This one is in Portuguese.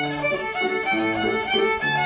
Música